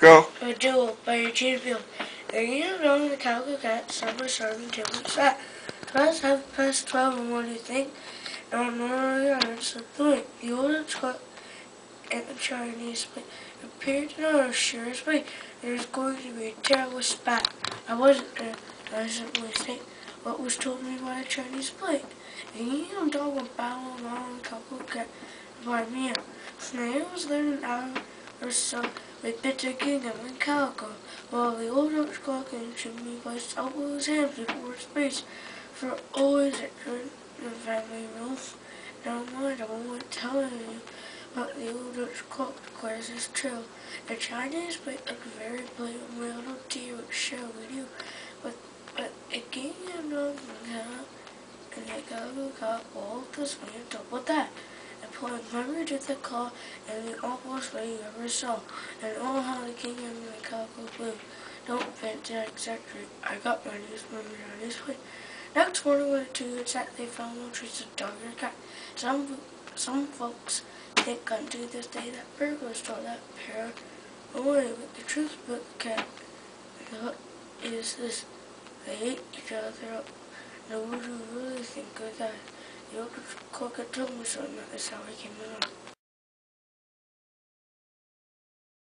Go. A Duel by Eugene Field. The year long the Calico Cat, summer serving two weeks fat. Past half past twelve, and what do you think? No, no, no, that's the point. The old Scot and the Chinese plate appeared to know sure as way there was going to be a terrible spat. I wasn't there. I simply state what was told me by the Chinese plate. And you don't talk about a long couple cat by me. Snails lived an hour or so with bitter kingdom and calico, while the old Dutch clock and chimney placed elbow his hands before his face, for always it turned the family rules. Now mind, I won't tell you but the old Dutch clock declares his trill. The Chinese plate a very no tea would show with you, but but him no and the calico got all this man double that memory to the claw and the awfulest way you ever saw, and oh how the king and the calico flew. Don't vent that exactly. I got my news memory on this way. Next morning when the two sat, they found no trace of dog or cat. Some some folks think unto this day that burglars stole that pair away, but the truth about the cat the hook is this. They ate each other up. Nobody really think of that. The older clock had told